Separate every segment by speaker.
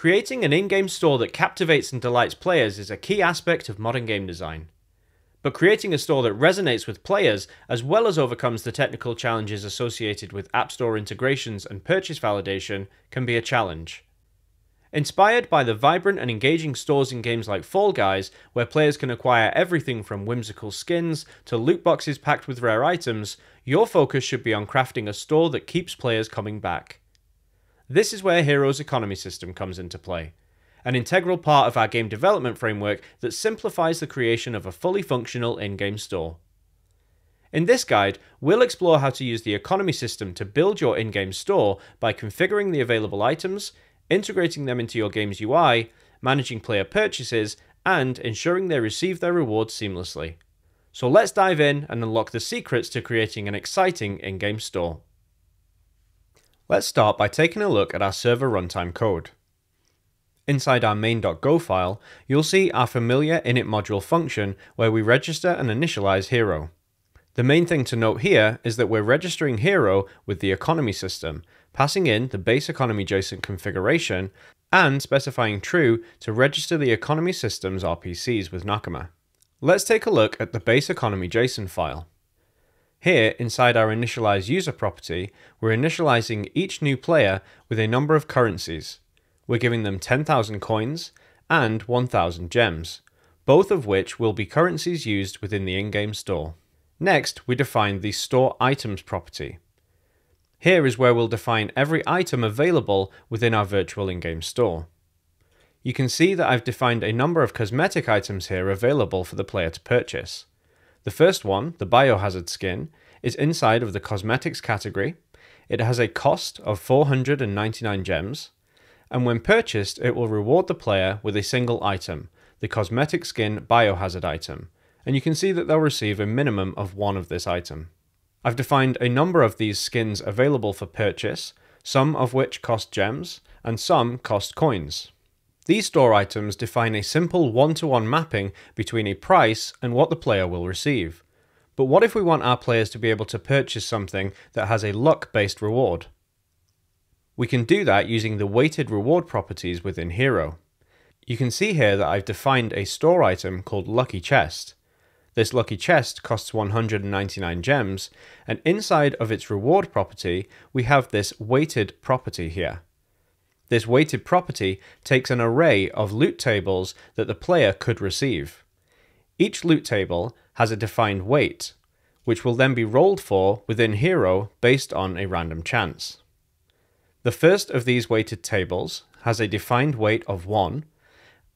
Speaker 1: Creating an in-game store that captivates and delights players is a key aspect of modern game design. But creating a store that resonates with players, as well as overcomes the technical challenges associated with App Store integrations and purchase validation, can be a challenge. Inspired by the vibrant and engaging stores in games like Fall Guys, where players can acquire everything from whimsical skins to loot boxes packed with rare items, your focus should be on crafting a store that keeps players coming back. This is where Hiro's economy system comes into play, an integral part of our game development framework that simplifies the creation of a fully functional in-game store. In this guide, we'll explore how to use the economy system to build your in-game store by configuring the available items, integrating them into your game's UI, managing player purchases, and ensuring they receive their rewards seamlessly. So let's dive in and unlock the secrets to creating an exciting in-game store. Let's start by taking a look at our server runtime code. Inside our main.go file, you'll see our familiar init module function where we register and initialize Hiro. The main thing to note here is that we're registering Hiro with the economy system, passing in the base economy JSON configuration, and specifying true to register the economy system's RPCs with Nakama. Let's take a look at the base economy JSON file. Here, inside our initialize user property, we're initializing each new player with a number of currencies. We're giving them 10,000 coins and 1,000 gems, both of which will be currencies used within the in-game store. Next, we define the store items property. Here is where we'll define every item available within our virtual in-game store. You can see that I've defined a number of cosmetic items here available for the player to purchase. The first one, the Biohazard skin, is inside of the cosmetics category. It has a cost of 499 gems, and when purchased, it will reward the player with a single item, the cosmetic skin Biohazard item, and you can see that they'll receive a minimum of one of this item. I've defined a number of these skins available for purchase, some of which cost gems, and some cost coins. These store items define a simple one-to-one mapping between a price and what the player will receive. But what if we want our players to be able to purchase something that has a luck-based reward? We can do that using the weighted reward properties within Hiro. You can see here that I've defined a store item called Lucky Chest. This Lucky Chest costs 199 gems, and inside of its reward property, we have this weighted property here. This weighted property takes an array of loot tables that the player could receive. Each loot table has a defined weight, which will then be rolled for within Hiro based on a random chance. The first of these weighted tables has a defined weight of 1,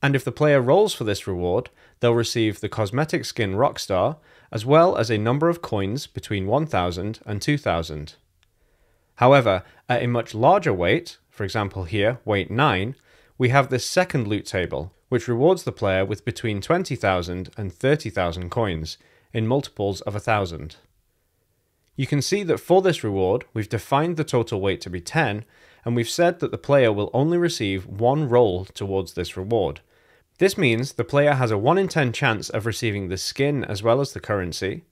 Speaker 1: and if the player rolls for this reward, they'll receive the cosmetic skin Rockstar, as well as a number of coins between 1000 and 2000. However, at a much larger weight, for example here, weight 9, we have this second loot table, which rewards the player with between 20,000 and 30,000 coins, in multiples of 1,000. You can see that for this reward, we've defined the total weight to be 10, and we've said that the player will only receive one roll towards this reward. This means the player has a 1 in 10 chance of receiving the skin as well as the currency,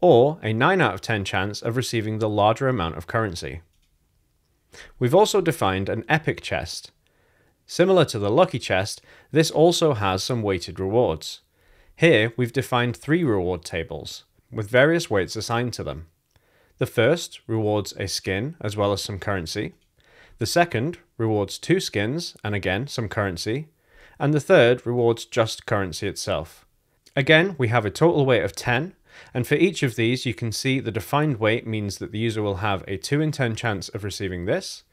Speaker 1: or a 9 out of 10 chance of receiving the larger amount of currency. We've also defined an epic chest. Similar to the lucky chest, this also has some weighted rewards. Here we've defined three reward tables, with various weights assigned to them. The first rewards a skin as well as some currency. The second rewards two skins and again some currency. And the third rewards just currency itself. Again, we have a total weight of 10 and for each of these, you can see the defined weight means that the user will have a 2 in 10 chance of receiving this,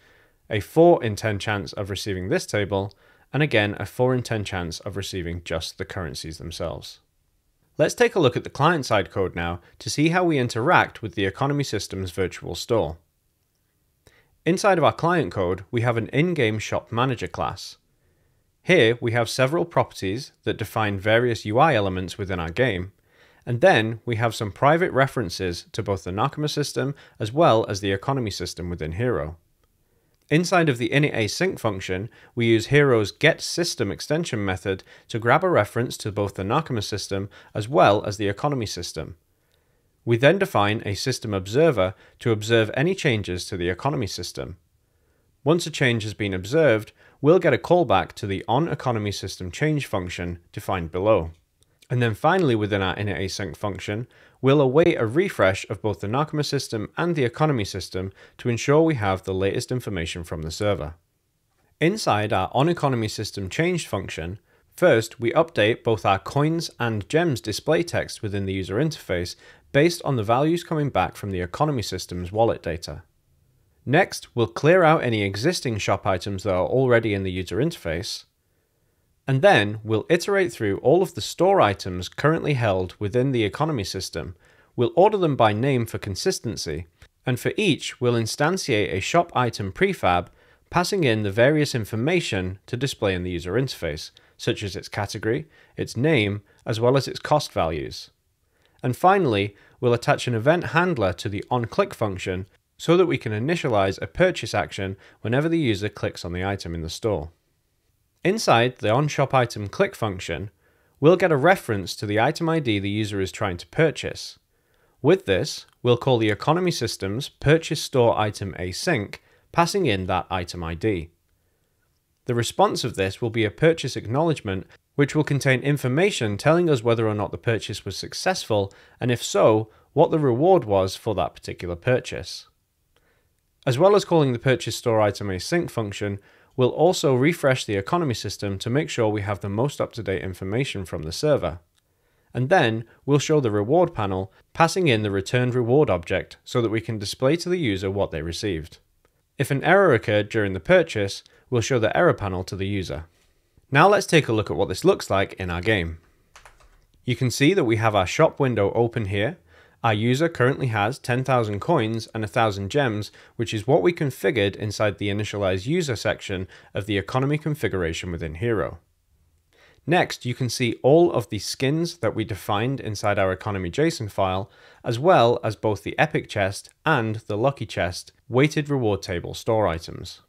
Speaker 1: a 4 in 10 chance of receiving this table, and again a 4 in 10 chance of receiving just the currencies themselves. Let's take a look at the client-side code now to see how we interact with the economy system's virtual store. Inside of our client code, we have an in-game shop manager class. Here, we have several properties that define various UI elements within our game, and then we have some private references to both the Nakama system as well as the economy system within Hiro. Inside of the init async function, we use Hiro's getSystem extension method to grab a reference to both the Nakama system as well as the economy system. We then define a system observer to observe any changes to the economy system. Once a change has been observed, we'll get a callback to the onEconomySystem change function defined below. And then finally within our inner async function, we'll await a refresh of both the Nakama system and the economy system to ensure we have the latest information from the server. Inside our onEconomySystem change function, first we update both our coins and gems display text within the user interface based on the values coming back from the economy system's wallet data. Next, we'll clear out any existing shop items that are already in the user interface, and then we'll iterate through all of the store items currently held within the economy system. We'll order them by name for consistency, and for each we'll instantiate a shop item prefab, passing in the various information to display in the user interface, such as its category, its name, as well as its cost values. And finally, we'll attach an event handler to the onClick function so that we can initialize a purchase action whenever the user clicks on the item in the store. Inside the onShopItem click function, we'll get a reference to the item ID the user is trying to purchase. With this, we'll call the economy system's purchase store item async, passing in that item ID. The response of this will be a purchase acknowledgement which will contain information telling us whether or not the purchase was successful, and if so, what the reward was for that particular purchase. As well as calling the purchase store item async function, We'll also refresh the economy system to make sure we have the most up-to-date information from the server. And then we'll show the reward panel, passing in the returned reward object so that we can display to the user what they received. If an error occurred during the purchase, we'll show the error panel to the user. Now let's take a look at what this looks like in our game. You can see that we have our shop window open here, our user currently has 10,000 coins and 1,000 gems, which is what we configured inside the initialize user section of the economy configuration within Hiro. Next, you can see all of the skins that we defined inside our economy JSON file, as well as both the epic chest and the lucky chest weighted reward table store items.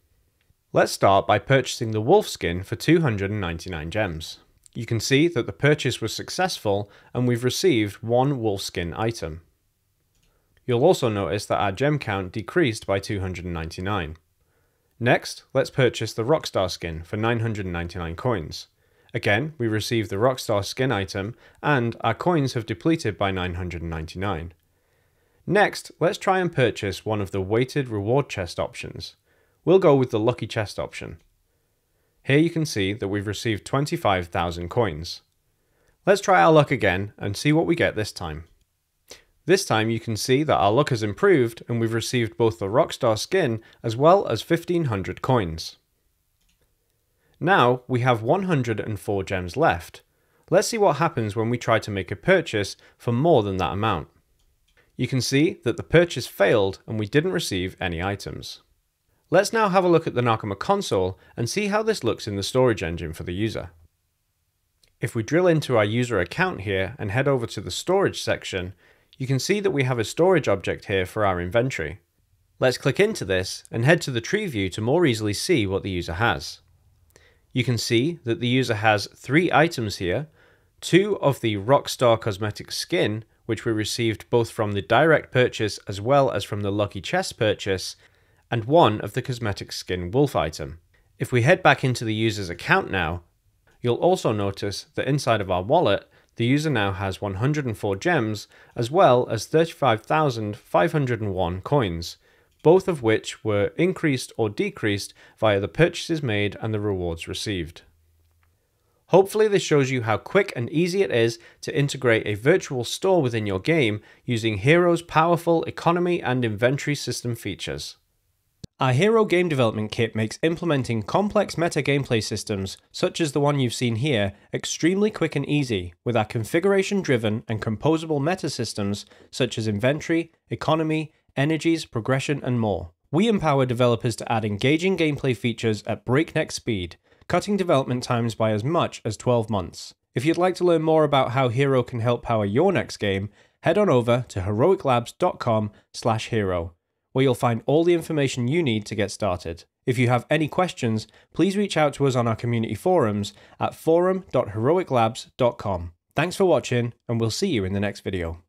Speaker 1: Let's start by purchasing the wolf skin for 299 gems. You can see that the purchase was successful and we've received one wolf skin item. You'll also notice that our gem count decreased by 299. Next, let's purchase the Rockstar skin for 999 coins. Again, we received the Rockstar skin item, and our coins have depleted by 999. Next, let's try and purchase one of the weighted reward chest options. We'll go with the lucky chest option. Here you can see that we've received 25,000 coins. Let's try our luck again and see what we get this time. This time you can see that our luck has improved and we've received both the Rockstar skin as well as 1500 coins. Now we have 104 gems left. Let's see what happens when we try to make a purchase for more than that amount. You can see that the purchase failed and we didn't receive any items. Let's now have a look at the Nakama console and see how this looks in the storage engine for the user. If we drill into our user account here and head over to the storage section, you can see that we have a storage object here for our inventory. Let's click into this and head to the tree view to more easily see what the user has. You can see that the user has three items here, two of the Rockstar Cosmetic skin, which we received both from the direct purchase as well as from the Lucky Chest purchase, and one of the Cosmetic Skin Wolf item. If we head back into the user's account now, you'll also notice that inside of our wallet, the user now has 104 gems as well as 35,501 coins, both of which were increased or decreased via the purchases made and the rewards received. Hopefully this shows you how quick and easy it is to integrate a virtual store within your game using Hiro's powerful economy and inventory system features. Our Hiro Game Development Kit makes implementing complex meta gameplay systems, such as the one you've seen here, extremely quick and easy, with our configuration driven and composable meta systems such as inventory, economy, energies, progression, and more. We empower developers to add engaging gameplay features at breakneck speed, cutting development times by as much as 12 months. If you'd like to learn more about how Hiro can help power your next game, head on over to heroiclabs.com/hiro where you'll find all the information you need to get started. If you have any questions, please reach out to us on our community forums at forum.heroiclabs.com. Thanks for watching, and we'll see you in the next video.